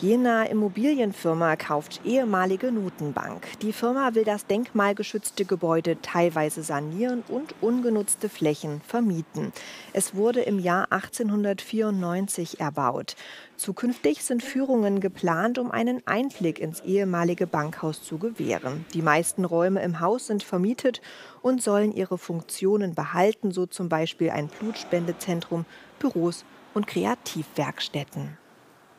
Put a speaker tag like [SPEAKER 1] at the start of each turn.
[SPEAKER 1] Jenaer Immobilienfirma kauft ehemalige Notenbank. Die Firma will das denkmalgeschützte Gebäude teilweise sanieren und ungenutzte Flächen vermieten. Es wurde im Jahr 1894 erbaut. Zukünftig sind Führungen geplant, um einen Einblick ins ehemalige Bankhaus zu gewähren. Die meisten Räume im Haus sind vermietet und sollen ihre Funktionen behalten, so zum Beispiel ein Blutspendezentrum, Büros und Kreativwerkstätten.